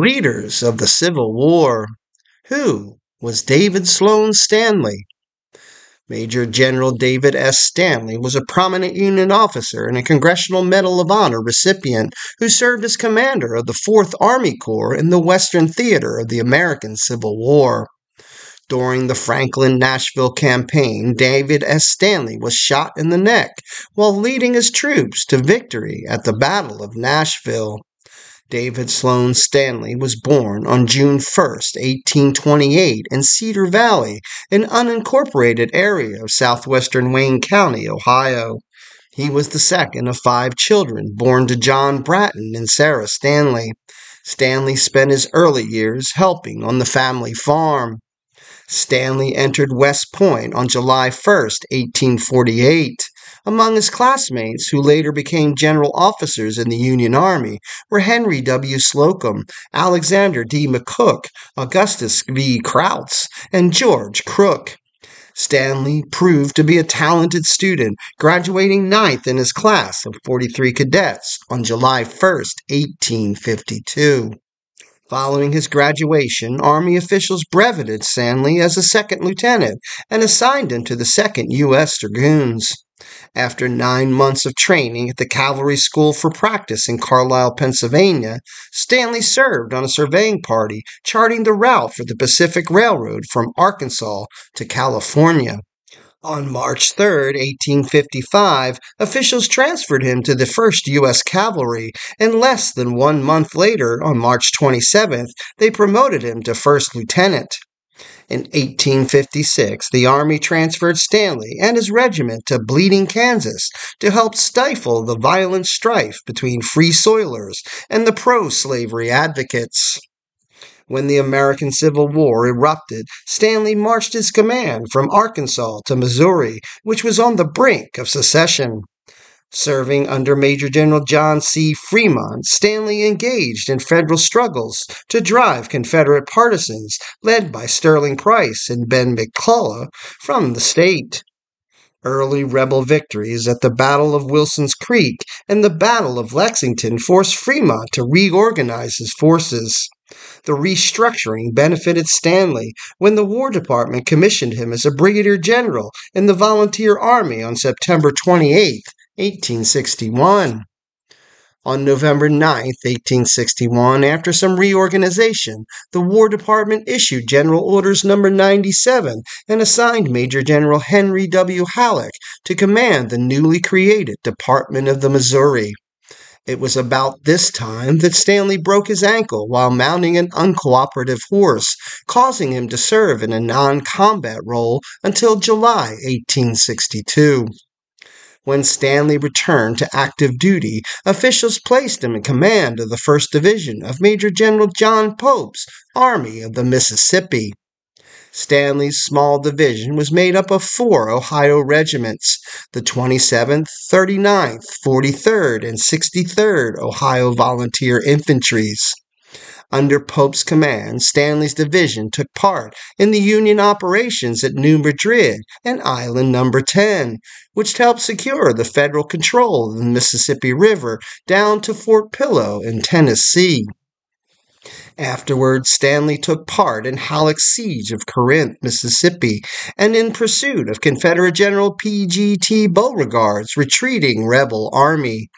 Leaders of the Civil War. Who was David Sloan Stanley? Major General David S. Stanley was a prominent Union officer and a Congressional Medal of Honor recipient who served as commander of the 4th Army Corps in the Western Theater of the American Civil War. During the Franklin Nashville campaign, David S. Stanley was shot in the neck while leading his troops to victory at the Battle of Nashville. David Sloan Stanley was born on June 1, 1828, in Cedar Valley, an unincorporated area of southwestern Wayne County, Ohio. He was the second of five children born to John Bratton and Sarah Stanley. Stanley spent his early years helping on the family farm. Stanley entered West Point on July 1, 1848. Among his classmates, who later became general officers in the Union Army, were Henry W. Slocum, Alexander D. McCook, Augustus V. Kautz, and George Crook. Stanley proved to be a talented student, graduating ninth in his class of 43 cadets on July 1, 1852. Following his graduation, Army officials breveted Stanley as a second lieutenant and assigned him to the 2nd U.S. Dragoons. After nine months of training at the Cavalry School for Practice in Carlisle, Pennsylvania, Stanley served on a surveying party charting the route for the Pacific Railroad from Arkansas to California. On March 3, 1855, officials transferred him to the 1st U.S. Cavalry, and less than one month later, on March 27th, they promoted him to first lieutenant. In 1856, the Army transferred Stanley and his regiment to Bleeding, Kansas to help stifle the violent strife between free soilers and the pro slavery advocates. When the American Civil War erupted, Stanley marched his command from Arkansas to Missouri, which was on the brink of secession. Serving under Major General John C. Fremont, Stanley engaged in federal struggles to drive Confederate partisans, led by Sterling Price and Ben McCulloch, from the state. Early rebel victories at the Battle of Wilson's Creek and the Battle of Lexington forced Fremont to reorganize his forces. The restructuring benefited Stanley when the War Department commissioned him as a brigadier general in the Volunteer Army on September 28, 1861. On November 9, 1861, after some reorganization, the War Department issued General Orders Number 97 and assigned Major General Henry W. Halleck to command the newly created Department of the Missouri. It was about this time that Stanley broke his ankle while mounting an uncooperative horse, causing him to serve in a non combat role until July 1862. When Stanley returned to active duty, officials placed him in command of the 1st Division of Major General John Pope's Army of the Mississippi. Stanley's small division was made up of four Ohio regiments the 27th, 39th, 43rd, and 63rd Ohio Volunteer Infantries. Under Pope's command, Stanley's division took part in the Union operations at New Madrid and Island Number 10, which helped secure the federal control of the Mississippi River down to Fort Pillow in Tennessee. Afterward, Stanley took part in Halleck's siege of Corinth, Mississippi, and in pursuit of Confederate General P.G.T. Beauregard's retreating rebel army.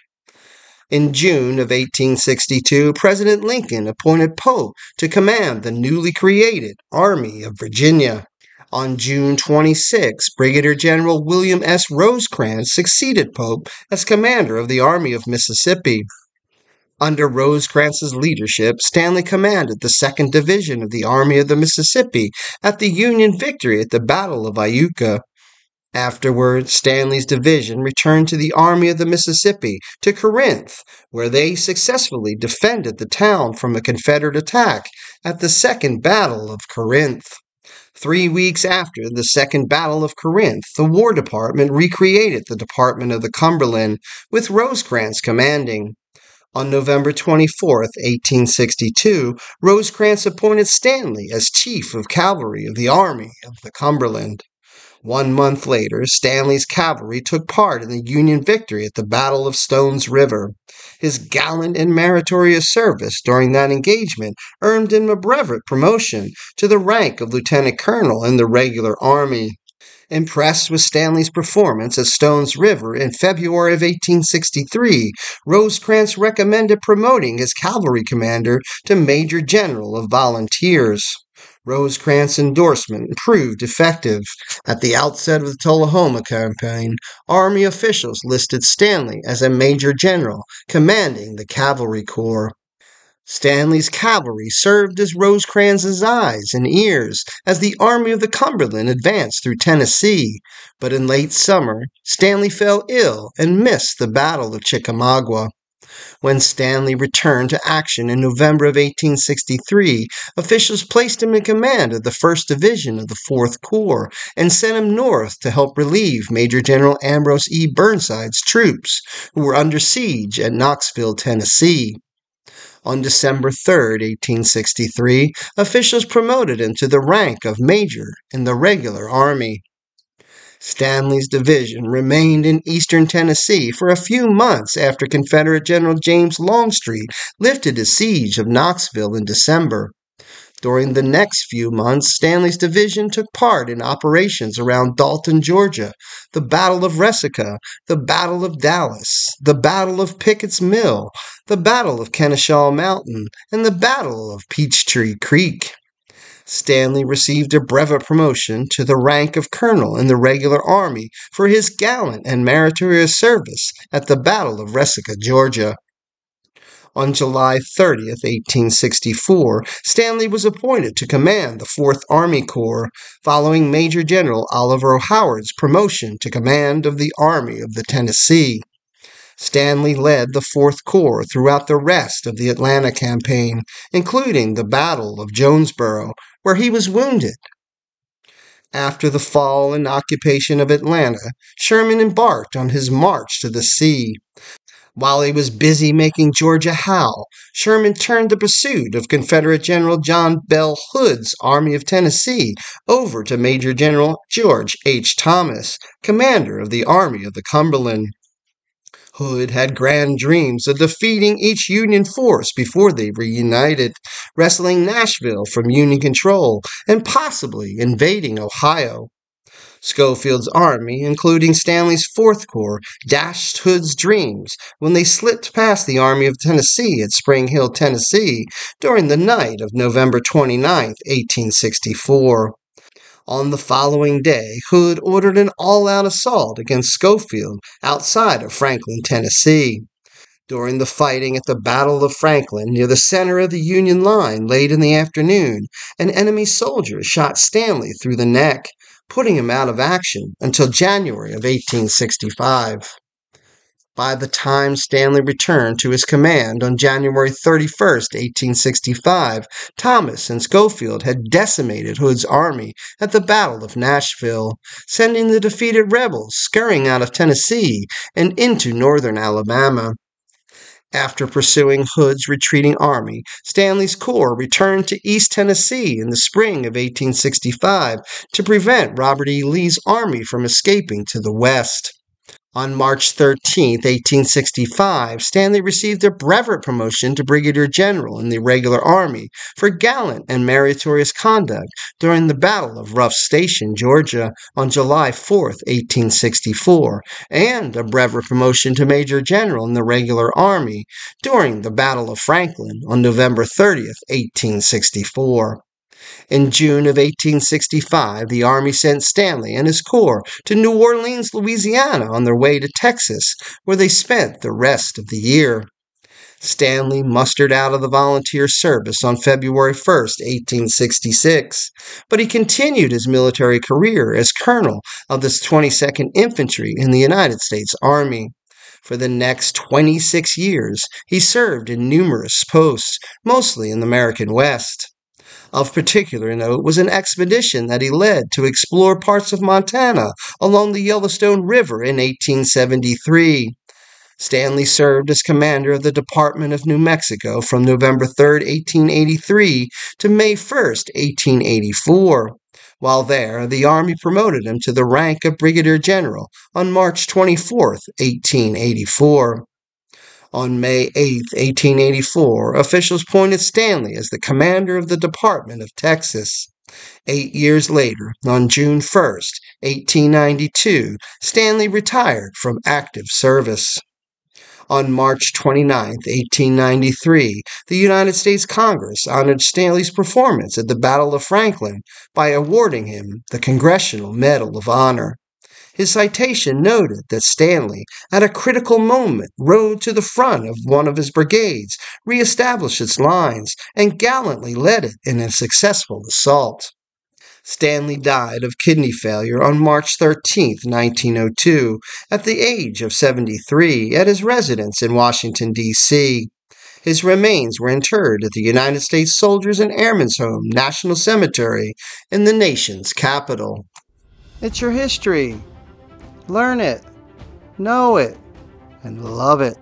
In June of 1862, President Lincoln appointed Pope to command the newly created Army of Virginia. On June 26, Brigadier General William S. Rosecrans succeeded Pope as commander of the Army of Mississippi. Under Rosecrans's leadership, Stanley commanded the 2nd Division of the Army of the Mississippi at the Union victory at the Battle of Iuka. Afterward, Stanley's division returned to the Army of the Mississippi to Corinth, where they successfully defended the town from a Confederate attack at the Second Battle of Corinth. Three weeks after the Second Battle of Corinth, the War Department recreated the Department of the Cumberland, with Rosecrans commanding. On November 24, 1862, Rosecrans appointed Stanley as Chief of Cavalry of the Army of the Cumberland. One month later, Stanley's cavalry took part in the Union victory at the Battle of Stones River. His gallant and meritorious service during that engagement earned him a brevet promotion to the rank of lieutenant colonel in the regular army. Impressed with Stanley's performance at Stones River in February of 1863, Rosecrans recommended promoting his cavalry commander to Major General of Volunteers. Rosecrans' endorsement proved effective. At the outset of the Tullahoma campaign, Army officials listed Stanley as a Major General commanding the Cavalry Corps. Stanley's cavalry served as Rosecrans's eyes and ears as the Army of the Cumberland advanced through Tennessee. But in late summer, Stanley fell ill and missed the Battle of Chickamauga. When Stanley returned to action in November of 1863, officials placed him in command of the 1st Division of the 4th Corps and sent him north to help relieve Major General Ambrose E. Burnside's troops, who were under siege at Knoxville, Tennessee. On December 3, 1863, officials promoted him to the rank of major in the regular army. Stanley's division remained in eastern Tennessee for a few months after Confederate General James Longstreet lifted his siege of Knoxville in December. During the next few months, Stanley's division took part in operations around Dalton, Georgia, the Battle of Resaca, the Battle of Dallas, the Battle of Pickett's Mill, the Battle of Kennesaw Mountain, and the Battle of Peachtree Creek. Stanley received a brevet promotion to the rank of colonel in the regular army for his gallant and meritorious service at the Battle of Resaca, Georgia. On July 30, 1864, Stanley was appointed to command the 4th Army Corps, following Major General Oliver O. Howard's promotion to command of the Army of the Tennessee. Stanley led the 4th Corps throughout the rest of the Atlanta campaign, including the Battle of Jonesboro, where he was wounded. After the fall and occupation of Atlanta, Sherman embarked on his march to the sea. While he was busy making Georgia howl, Sherman turned the pursuit of Confederate General John Bell Hood's Army of Tennessee over to Major General George H. Thomas, commander of the Army of the Cumberland. Hood had grand dreams of defeating each Union force before they reunited, wresting Nashville from Union control, and possibly invading Ohio. Schofield's army, including Stanley's Fourth Corps, dashed Hood's dreams when they slipped past the Army of Tennessee at Spring Hill, Tennessee, during the night of November 29, 1864. On the following day, Hood ordered an all out assault against Schofield outside of Franklin, Tennessee. During the fighting at the Battle of Franklin near the center of the Union line late in the afternoon, an enemy soldier shot Stanley through the neck, putting him out of action until January of 1865. By the time Stanley returned to his command on January 31, 1865, Thomas and Schofield had decimated Hood's army at the Battle of Nashville, sending the defeated rebels scurrying out of Tennessee and into northern Alabama. After pursuing Hood's retreating army, Stanley's Corps returned to East Tennessee in the spring of 1865 to prevent Robert E. Lee's army from escaping to the west. On March 13, 1865, Stanley received a brevet promotion to brigadier general in the regular army for gallant and meritorious conduct during the Battle of Ruff Station, Georgia, on July 4, 1864, and a brevet promotion to major general in the regular army during the Battle of Franklin on November 30, 1864. In June of 1865, the Army sent Stanley and his corps to New Orleans, Louisiana on their way to Texas, where they spent the rest of the year. Stanley mustered out of the volunteer service on February 1, 1866, but he continued his military career as colonel of the 22nd Infantry in the United States Army. For the next 26 years, he served in numerous posts, mostly in the American West. Of particular note was an expedition that he led to explore parts of Montana along the Yellowstone River in 1873. Stanley served as commander of the Department of New Mexico from November 3, 1883 to May 1, 1884. While there, the Army promoted him to the rank of Brigadier General on March 24, 1884. On May 8, 1884, officials appointed Stanley as the commander of the Department of Texas. Eight years later, on June 1, 1892, Stanley retired from active service. On March 29, 1893, the United States Congress honored Stanley's performance at the Battle of Franklin by awarding him the Congressional Medal of Honor. His citation noted that Stanley, at a critical moment, rode to the front of one of his brigades, reestablished its lines, and gallantly led it in a successful assault. Stanley died of kidney failure on March 13, 1902, at the age of 73, at his residence in Washington, D.C. His remains were interred at the United States Soldiers and Airmen's Home National Cemetery in the nation's capital. It's your history. Learn it, know it, and love it.